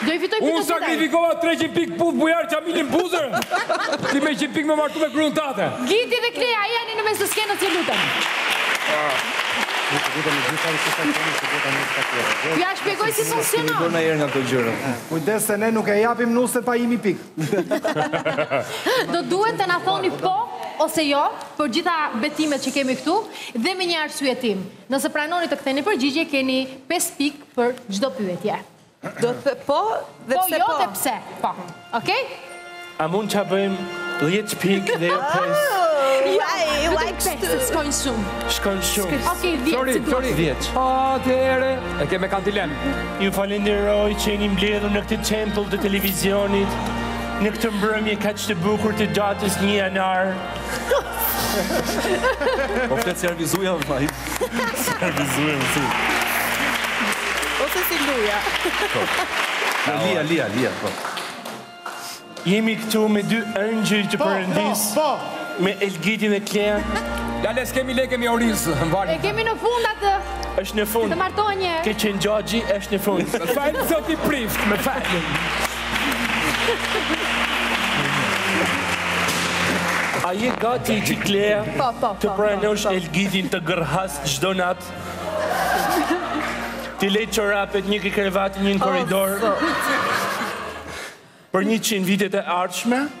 Do i fitoj pikët Unë sakrifikova 300 pikë puth Bujar Qamilin në buzë Ti me 100 pikë me martu me grun tate Giti dhe Klea janë në mes të skenës të lutem Ja shpjegoj si funksionon Kemi bërë njëherë nga të gjitha Kujdes se ne nuk e japim nusen pa 1000 pikë Do duhet të na thoni po ose jo për gjitha betimet që kemi këtu dhe me një arsyetim. Nëse pranoni të ktheni përgjigje, keni 5 pikë për çdo pyetje. Do të po dhe po. Po jo dhe pse. Po. Okej? A mund ta bëjmë 10 pikë dhe jo 5? Ja, e like shtë. Shkon shumë. Shkon shumë. Okej, 10. Flori, Flori. 10. Atëherë, e kemë kanë dilemë. Ju falenderoj që jeni mbledhur në këtë tempull të televizionit. Në këtë mbrëmje kaq të bukur të datës një janar. Po këtë servizuja, vajtë. Servizuem si. Ose si luja. Po. Lia, lia, lia, po. Jemi këtu me dy engjëj të perëndisë. Po, po, po. Me Elgitin e Klean. Lale, s'kemi le, kemi oriz. E kemi në fund atë. Është në fund. Të martohen njerë. Ke qenë xhaxhi, është në fund. Më fal, zoti prift, më fal. A je gati ti Klea po, po, të po, pranosh Elgitin të gërhasë çdo natë? T'i lejë çorapet një ke krevat një në korridor. Për 100 vitet e ardhshme?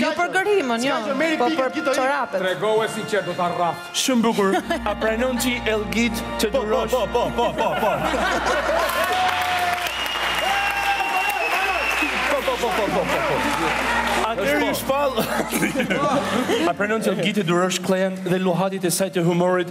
Jo për gërhitjen, jo, po për çorapet. Tregohu e sinqertë do ta rrah. Shumë bukur. A pranon ti Elgit të po, po, durosh? Po, po, po, po, po. Po, po, po, po, po, po. Atëherë ju shpall? A pranon ti Elgit të durosh Klean dhe luhatjet e saj të humorit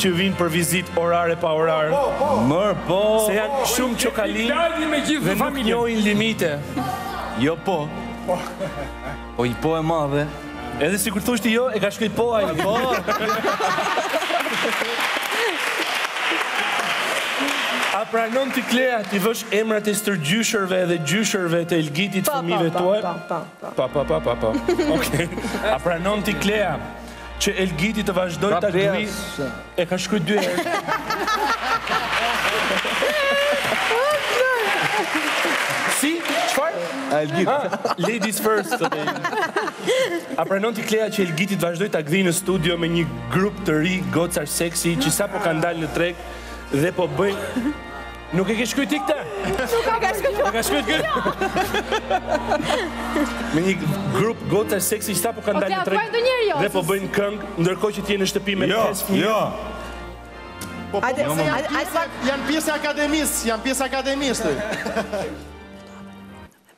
që vijnë për vizitë orar e pa orar. Po, po, po. Mër, po. Se janë po, shumë çokali. Dali me gjithë familjen. Nuk njohin limite. Jo po. Po. Po një po e madhe. Edhe sikur të thoje ti jo, e ka shkru po ai. Po. A pranon ti Klea t'i vësh emrat e stërgjyshërve dhe gjyshërve të Elgitit fëmijëve tuaj? Pa pa pa pa. Pa pa pa pa pa. Okej. A pranon ti Klea Që Elgiti të vazhdojë ta gdhijë E ka shkru dy herë Si? Çfarë? Elgiti Ladies first A pranon ti Klea që Elgiti të vazhdojë ta gdhijë në studio Me një grup të ri Gocash seksi Që sapo kanë dalë në treg Dhe po bëjnë Nuk e ke shkruaj ti këtë? Nuk e ka shkruaj. E ka shkruaj ky? Me një grup goca seksi që po kanë dalë në treg. Jo. Dhe po bëjnë këngë ndërkohë që ti je në shtëpi me jo, pesë fëmijë. Jo. Po po jo, janë pjesë e akademisë, janë pjesë e akademisë.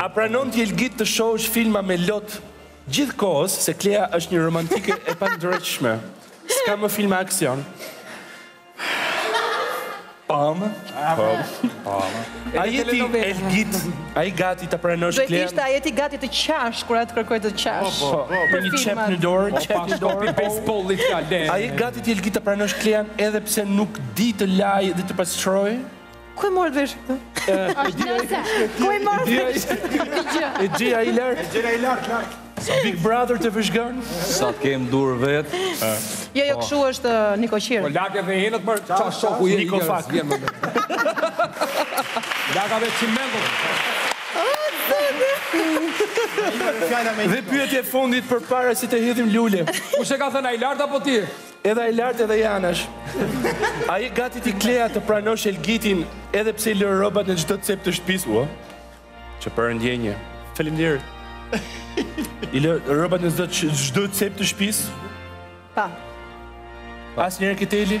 A pranon ti Elgit të shohësh filma me lot gjithë kohës se Klea është një romantike e pandreqshme s'ka më filma aksion. Pamë, pamë, pamë. A je ti Elgit, a je gati të pranosh Klean? Do e kishtë, a je ti gati të qash, kur ajo të kërkojë të qash. Po, po, po, po. një qepë në dorë, po, qepë në dorë. Po, po, po, po, A je gati ti Elgit ta pranosh Klean edhe pse nuk di të lajë dhe të pastrojë? Ku e morët vesh këtë? Ashtë nëse. Ku e morët vesh këtë? E gjen ai lart. E gjen ai lart, lart. Big Brother të vëzhgon? Sa të kemë dur vetë. Jo, jo, po. këshu është uh, Niko Qirë. Po, lake dhe jenët për qa shoku jetë. Niko Fak. Laka dhe qimendu. Dhe pyetja e fundit përpara se të hedhim lule. Kush e ka thënë ai lart apo ti? Edhe ai lart edhe ai anash. A je gati ti Klea të pranosh Elgitin edhe pse i lë rrobat në çdo cep të shtëpisë, ua. Që për ndjenjë. Faleminderit. I lë rrobat në çdo çdo cep të shtëpisë? Pa. Asnjëherë kiteli?